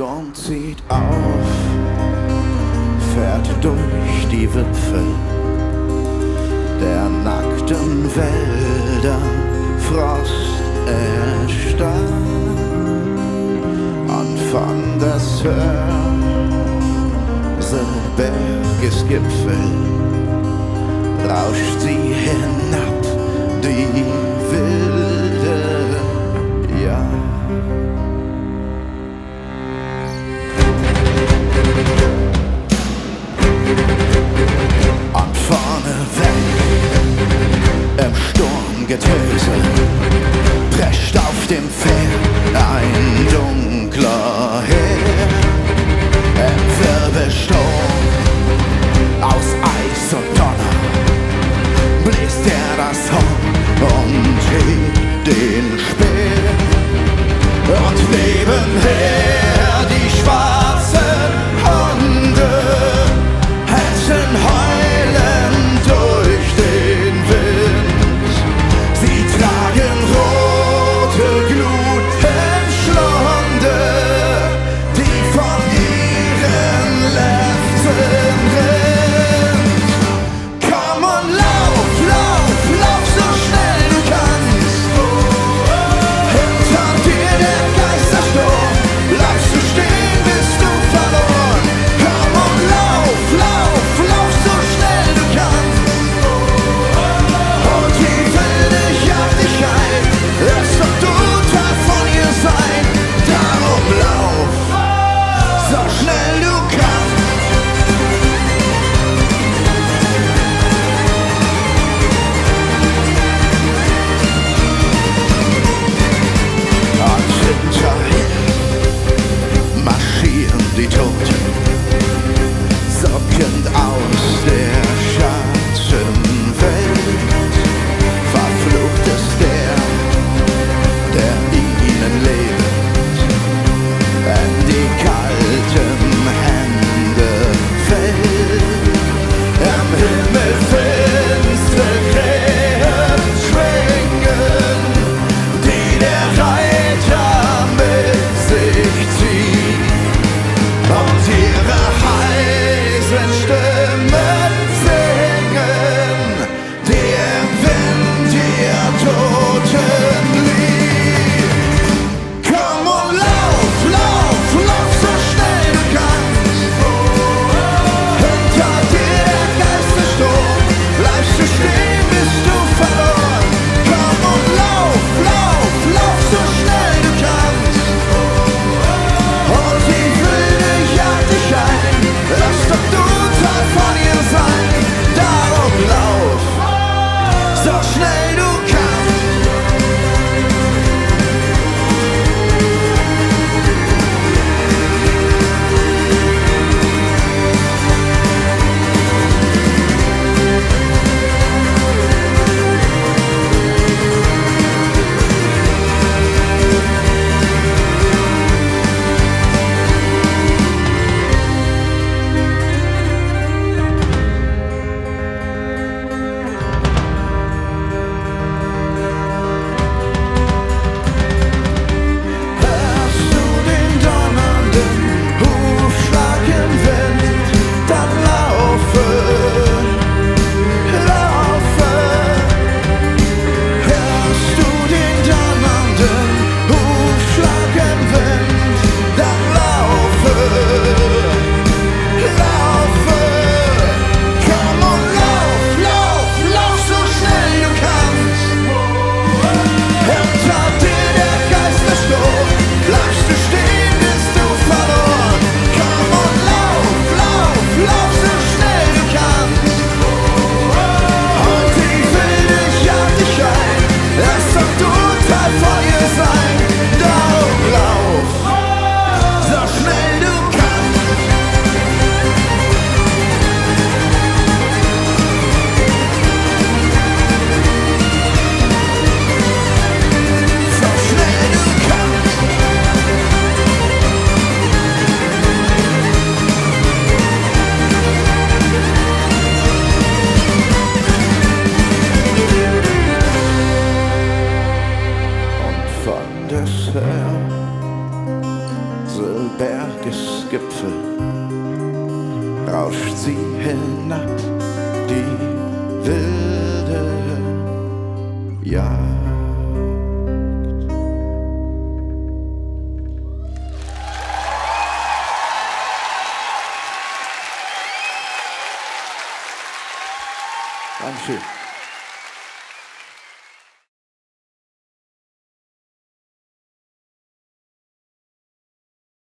Sturm zieht auf, fährt durch die Wipfel der nackten Wälder, Frost erstarrt. Anfang des Hörselbergesgipfel rauscht sie hinab, die wilde Sturmgetöse prescht auf dem Pferd ein dunkler Heer. Im Wirbelsturm aus Eis und Donner bläst er das Horn und hebt den Speer. Und nebenher sans doute Silberges Gipfel rauscht sie hinab, die wilde Jagd. Dankeschön.